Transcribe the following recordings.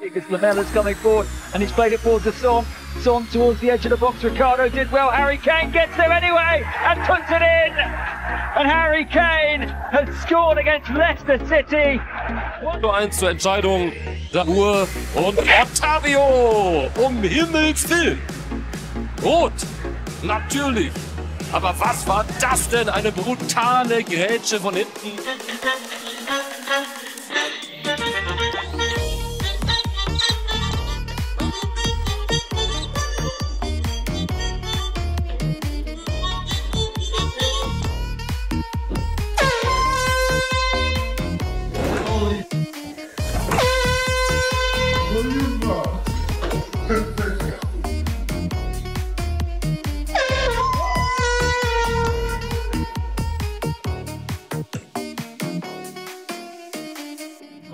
Because Lamella's coming forward and he's played it forward to Son. Son towards the edge of the box. Ricardo did well. Harry Kane gets there anyway and puts it in. And Harry Kane has scored against Leicester City. Nur eins zur Entscheidung der Uhr und Ottavio! Um Himmels Willen! Rot! Natürlich! Aber was war das denn? Eine brutale Grätsche von hinten.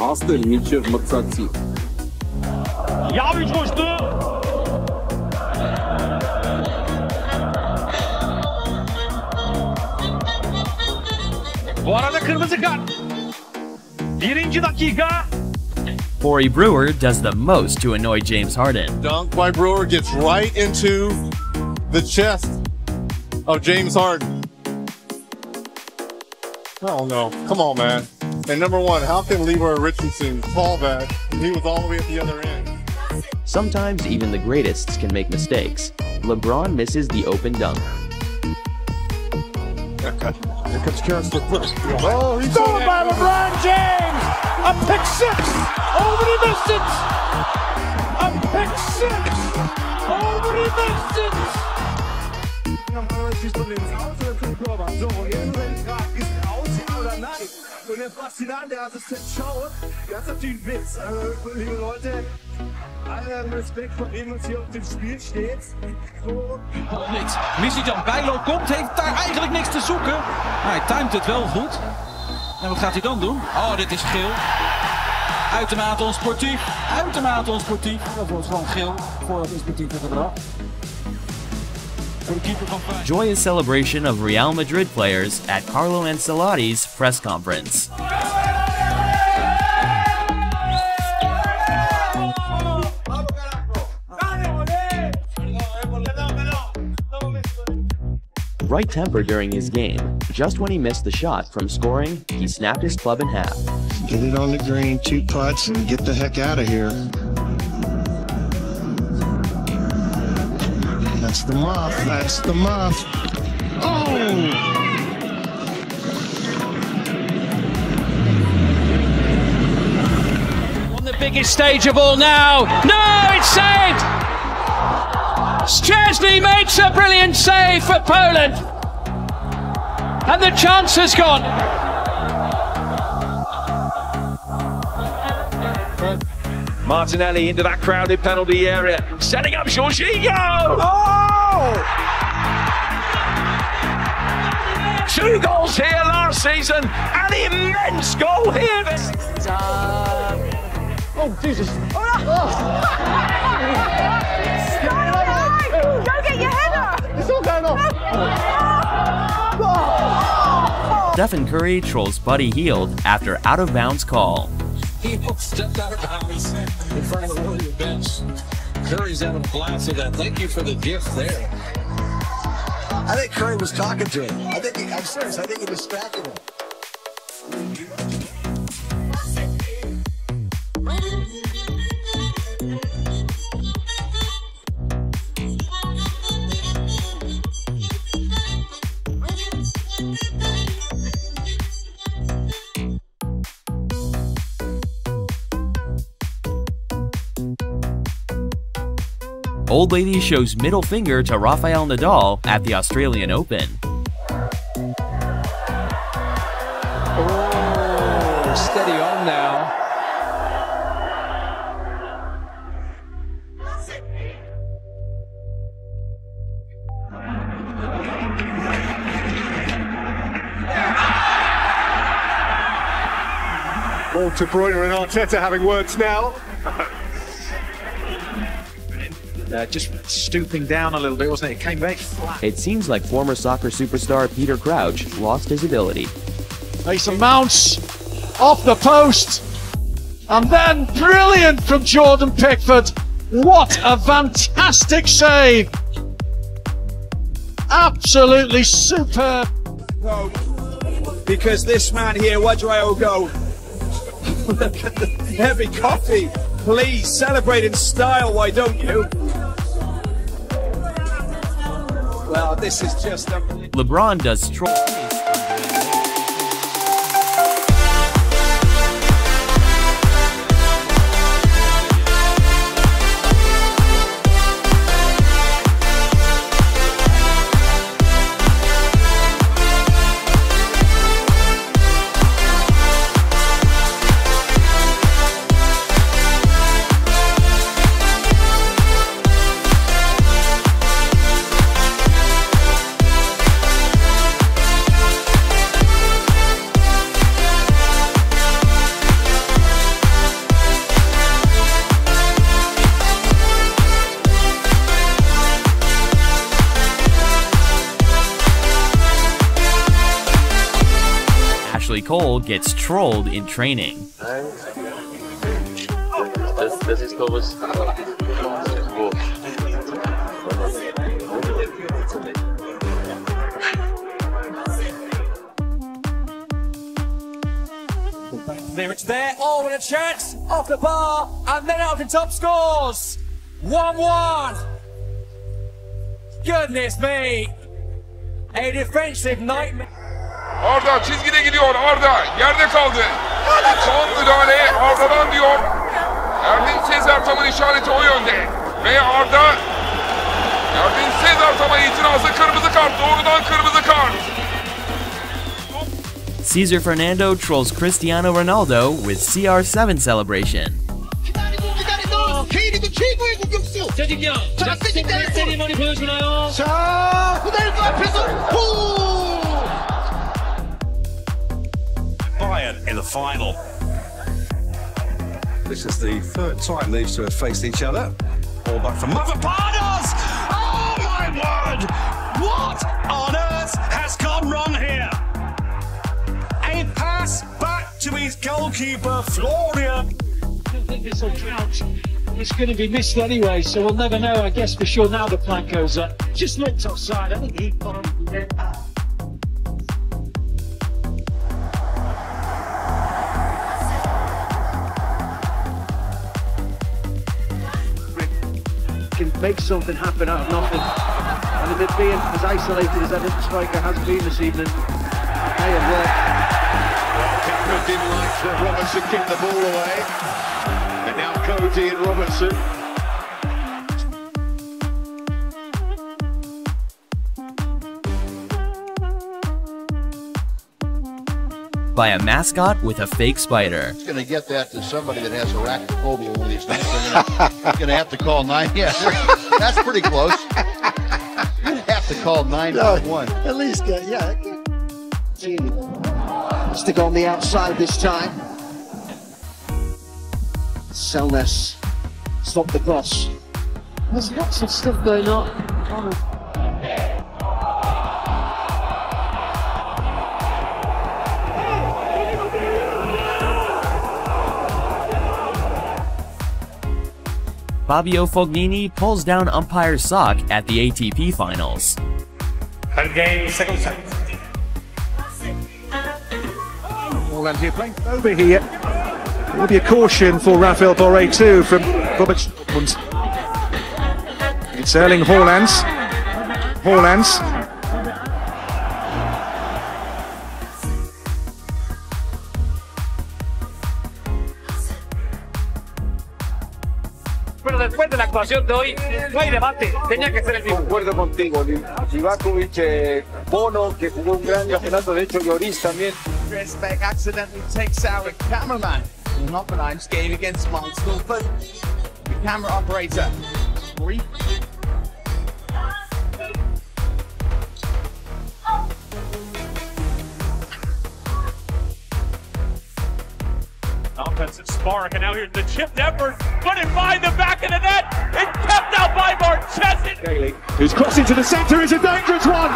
հասնել մինչև մրցակցի։ Yavic koştu. Bu arada kırmızı kart. Birinci dakika. Corey Brewer does the most to annoy James Harden. Dunk by Brewer gets right into the chest of James Harden. Oh no. Come on, man. And number one, how can Leroy Richardson fall back? He was all the way at the other end. Sometimes even the greatest can make mistakes. LeBron misses the open dunk. Here comes Karis LeBron. Oh, he's Stolen by LeBron James! A pick six! Oh, Over the distance! A pick six! Over the distance! Ja oder nein? Und der Faszinant, der Assistent schaut, das ist natürlich Witz. Also, liebe Leute, allen Respekt von dem, was hier auf dem Spiel steht. So, Niks. Missie dan bijloop komt, heeft daar eigenlijk niks te zoeken. Hij timet het wel goed. En wat gaat hij dan doen? Oh, dit is geel. Uitermate onsportief. Uitermate onsportief. Dat wordt gewoon geel voor het inspectieve gedrag. Joyous celebration of Real Madrid players at Carlo Ancelotti's press conference. Right temper during his game. Just when he missed the shot from scoring, he snapped his club in half. Get it on the green, two putts, and get the heck out of here. The muff. That's the muff. Oh! On the biggest stage of all now. No, it's saved! Szczesny makes a brilliant save for Poland. And the chance has gone. Martinelli into that crowded penalty area, setting up Jorginho. Oh! Two goals here last season, an immense goal here. oh, Jesus. Go get your header! It's all going on. Stephen Curry trolls Buddy Hield after out of bounds call. He stepped out of bounds in front of the Warrior bench. Curry's having a blast with that. Thank you for the gift there. I think Curry was talking to him. I think he, I'm serious. I think he distracted him. Old lady shows middle finger to Rafael Nadal at the Australian Open. Oh, steady on now. Walter De and Arteta having words now. Uh, just stooping down a little bit, wasn't it? It came very flat. It seems like former soccer superstar Peter Crouch lost his ability. Mason Mounts off the post. And then brilliant from Jordan Pickford. What a fantastic save. Absolutely superb. Because this man here, Wadrao go. Heavy coffee. Please celebrate in style, why don't you? Well, this is just a. LeBron does troll. Cole gets trolled in training. There it's there. Oh, with a chance off the bar, and then out to top scores. 1 1. Goodness me. A defensive nightmare. Arda çizgide gidiyor Arda yerde kaldı. Son müdahale Arda'dan diyor. Erdin Sezer Tam'ın işareti o yönde. Ve Arda Erdin Sezer Tam'a itirazı kırmızı kart doğrudan kırmızı kart. Cesar Fernando trolls Cristiano Ronaldo with CR7 celebration. K도 최고의 공격수. 자, 세진다. 자, 호날두 앞에서 호! Bayern in the final. This is the third time these two have faced each other. All back from Mavropanos! Oh my word! What on earth has gone wrong here? A pass back to his goalkeeper, Florian. I don't think this will count. It's going to be missed anyway, so we'll never know, I guess, for sure now the plank goes up. Just looked offside. I think he probably did. can make something happen out of nothing. And if it being as isolated as that striker has been this evening, they have worked. Cameron didn't like that Robertson kicked the ball away. And now Cody and Robertson. By a mascot with a fake spider. It's going to get that to somebody that has arachnophobia one of these nights. They're going to have to call nine. Yeah, that's pretty close. You're going to have to call 911. At least, uh, yeah. Stick on the outside this time. Selness. Stop the cross. There's lots of stuff going on. Fabio Fognini pulls down umpire's sock at the ATP finals. And game, second set. All here playing over here. It will be a caution for Rafael Borre too from Robert Dortmund. It's Erling Haaland. Haaland. Actuación de hoy, no hay debate, tenía que ser el mismo. Concuerdo contigo, Livakovic, eh, Bono, que jugó un gran campeonato, de hecho Lloris también. Respect accidentally takes out a cameraman in Hoffenheim's game against Monster, but the camera operator. Three. defensive spark, and now here's the chip effort. Put it by the back of the net. It's kept out by Marchesin. Daly, who's crossing to the centre, is a dangerous one.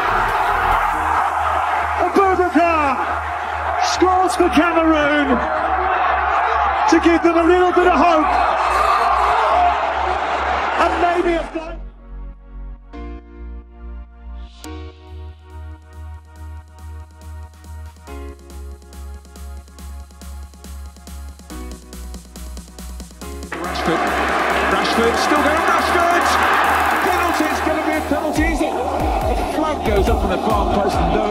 Abubakar scores for Cameroon to give them a little bit of hope. And maybe a Rashford still going. Rashford! Penalty. It's going to be a penalty. Is it? The flag goes up on the far post. No